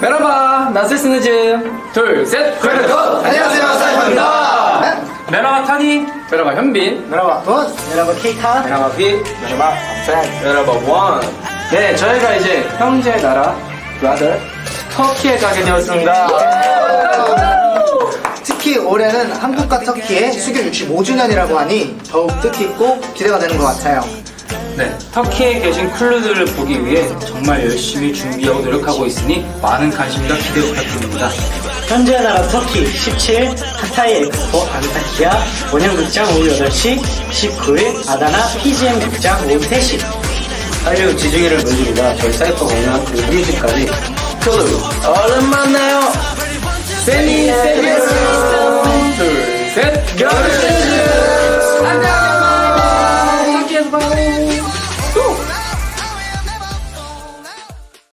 Merhaba nasılsınız. 둘셋. 그래도 안녕하세요 사이퍼입니다. Merhaba 타니 Merhaba 현빈. Merhaba 돈, Merhaba 케이타, Merhaba 휘 Merhaba 쌤. Merhaba 원네 저희가 이제 형제 나라 brother 터키에 가게 되었습니다. 특히 올해는 한국과 터키의 수교 65주년이라고 하니 더욱 뜻깊고 기대가 되는 것 같아요. 네 터키에 계신 클루들을 보기 위해 정말 열심히 준비하고 노력하고 있으니 많은 관심과 기대 부탁드립니다. 형제 나라 터키 17 하타이 엑스포 안타키아 원형 극장 오후 8시 19일 아다나 PGM 극장 오후 3시. 한류 지중해를 물들이다 저희 사이퍼 공연 그리고 music까지 클루 얼른 만나요. Seni seviyoruz 둘셋 여름 안녕. 터키에서 봐요 そ。